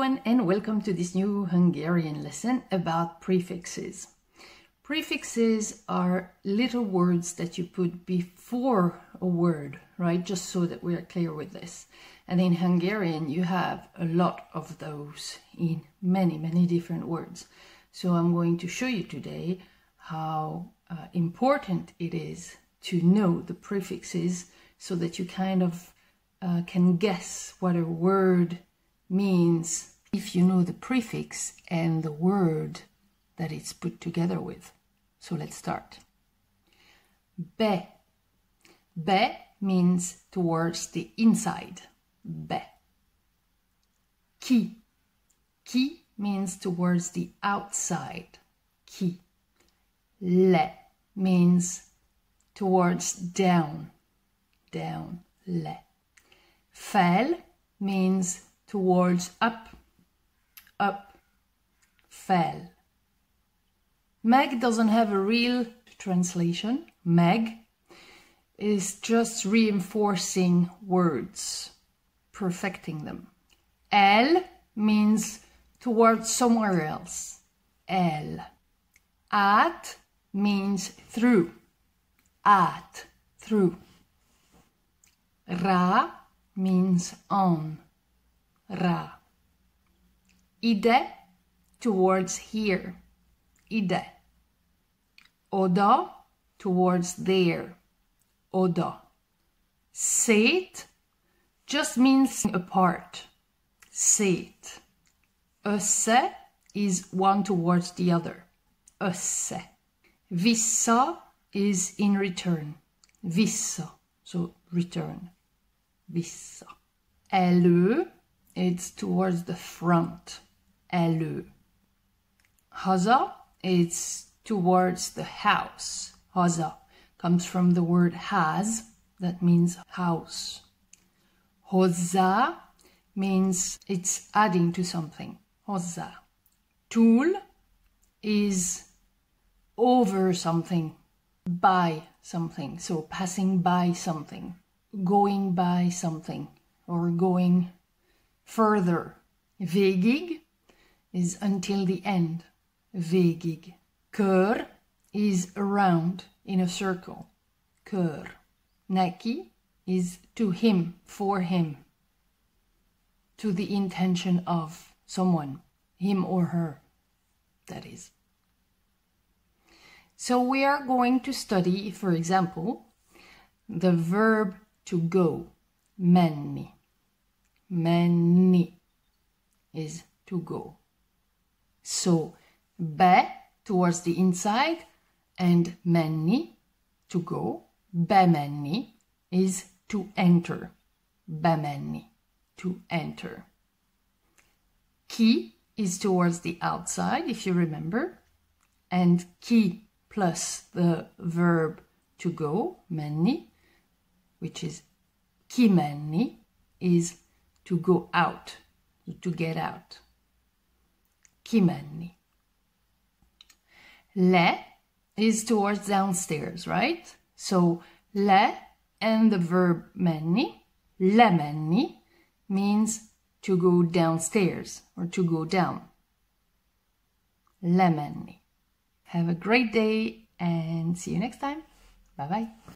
everyone and welcome to this new Hungarian lesson about prefixes. Prefixes are little words that you put before a word, right? Just so that we are clear with this. And in Hungarian you have a lot of those in many, many different words. So I'm going to show you today how uh, important it is to know the prefixes so that you kind of uh, can guess what a word means if you know the prefix and the word that it's put together with. So let's start. Be. Be means towards the inside. Be. Ki. Ki means towards the outside. Ki. Le means towards down. Down. Le. Fel means towards up, up, fel. Meg doesn't have a real translation. Meg is just reinforcing words, perfecting them. El means towards somewhere else. El. At means through. At, through. Ra means on. Ra. Ide, towards here. Ide. Oda, towards there. Oda. Szét just means apart. Szét. Össze is one towards the other. Össze. Vissza is in return. Vissza, so return. Vissza. Elö it's towards the front. Elö. Haza, it's towards the house. Haza comes from the word has, that means house. Hozzá means it's adding to something. Hozzá. Túl is over something, by something. So passing by something, going by something, or going further. Végig is until the end. Végig. Kör is around in a circle. Kör. Neki is to him, for him. To the intention of someone, him or her, that is. So we are going to study, for example, the verb to go, menni. Many is to go. So be towards the inside and menni to go. Bemenni is to enter. Bemenni to enter. Ki is towards the outside, if you remember. And ki plus the verb to go, menni, which is kimenni, is to go out, to get out. Kimenni. Le is towards downstairs, right? So le and the verb menni, lemenni, means to go downstairs or to go down. Lemenni. Have a great day and see you next time. Bye bye.